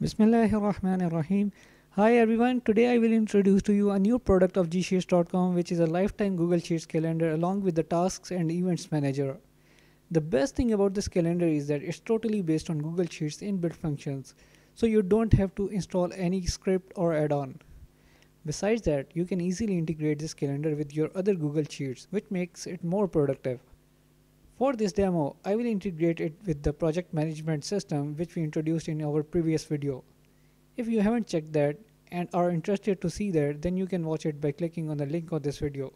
Bismillahirrahmanirrahim. Hi everyone, today I will introduce to you a new product of gsheets.com which is a lifetime Google Sheets calendar along with the tasks and events manager. The best thing about this calendar is that it's totally based on Google Sheets inbuilt functions so you don't have to install any script or add-on. Besides that, you can easily integrate this calendar with your other Google Sheets which makes it more productive. For this demo, I will integrate it with the project management system which we introduced in our previous video. If you haven't checked that and are interested to see that, then you can watch it by clicking on the link of this video.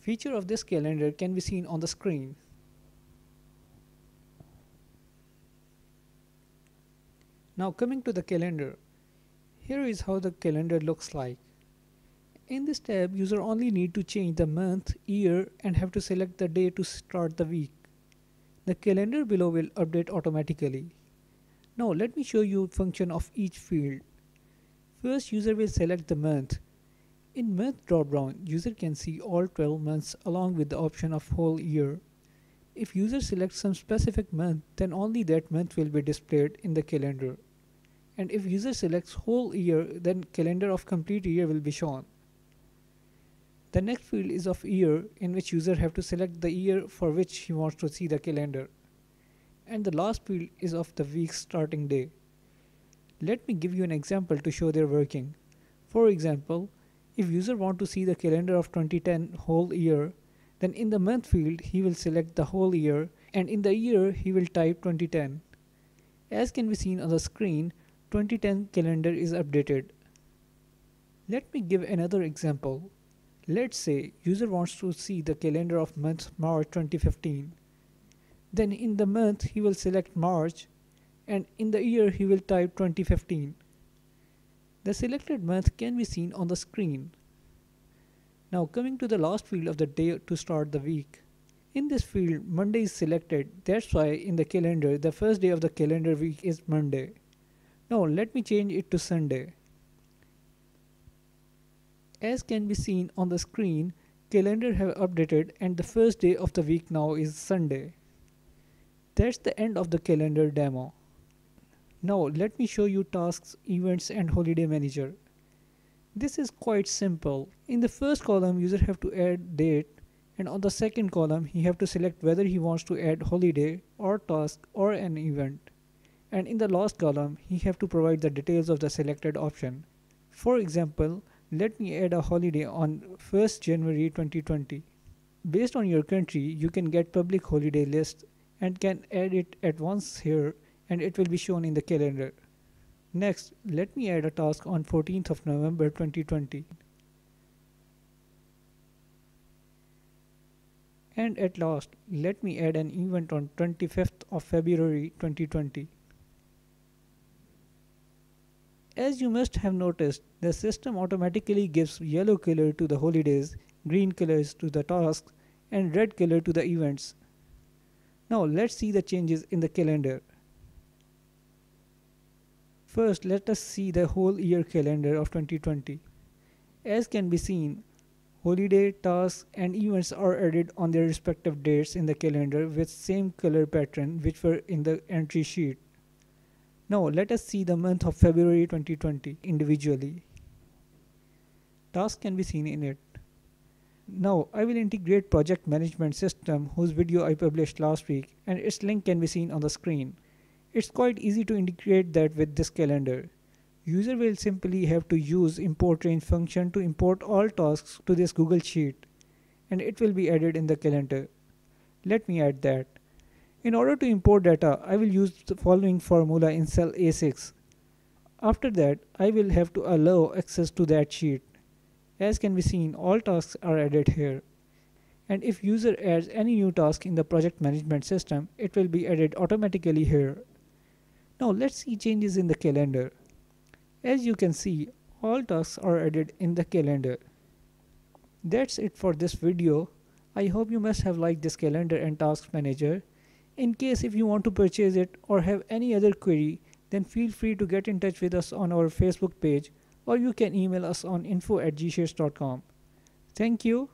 Feature of this calendar can be seen on the screen. Now coming to the calendar, here is how the calendar looks like. In this tab, user only need to change the month, year and have to select the day to start the week. The calendar below will update automatically. Now let me show you function of each field. First user will select the month. In month dropdown, user can see all 12 months along with the option of whole year. If user selects some specific month, then only that month will be displayed in the calendar. And if user selects whole year, then calendar of complete year will be shown. The next field is of year in which user have to select the year for which he wants to see the calendar. And the last field is of the week's starting day. Let me give you an example to show their working. For example, if user want to see the calendar of 2010 whole year, then in the month field he will select the whole year and in the year he will type 2010. As can be seen on the screen, 2010 calendar is updated. Let me give another example. Let's say user wants to see the calendar of month March 2015. Then in the month he will select March and in the year he will type 2015. The selected month can be seen on the screen. Now coming to the last field of the day to start the week. In this field Monday is selected that's why in the calendar the first day of the calendar week is Monday. Now let me change it to Sunday. As can be seen on the screen, calendar have updated and the first day of the week now is Sunday. That's the end of the calendar demo. Now let me show you tasks, events and holiday manager. This is quite simple. In the first column user have to add date and on the second column he have to select whether he wants to add holiday or task or an event. And in the last column he have to provide the details of the selected option. For example, let me add a holiday on 1st January 2020. Based on your country, you can get public holiday list and can add it at once here and it will be shown in the calendar. Next, let me add a task on 14th of November 2020. And at last, let me add an event on 25th of February 2020. As you must have noticed, the system automatically gives yellow color to the holidays, green colors to the tasks, and red color to the events. Now let's see the changes in the calendar. First, let us see the whole year calendar of 2020. As can be seen, holiday, tasks, and events are added on their respective dates in the calendar with same color pattern which were in the entry sheet. Now let us see the month of February 2020 individually. Tasks can be seen in it. Now I will integrate project management system whose video I published last week and its link can be seen on the screen. It's quite easy to integrate that with this calendar. User will simply have to use import range function to import all tasks to this Google Sheet and it will be added in the calendar. Let me add that. In order to import data, I will use the following formula in cell A6. After that, I will have to allow access to that sheet. As can be seen, all tasks are added here. And if user adds any new task in the project management system, it will be added automatically here. Now let's see changes in the calendar. As you can see, all tasks are added in the calendar. That's it for this video. I hope you must have liked this calendar and task manager. In case if you want to purchase it or have any other query, then feel free to get in touch with us on our Facebook page or you can email us on info at gsheets.com. Thank you.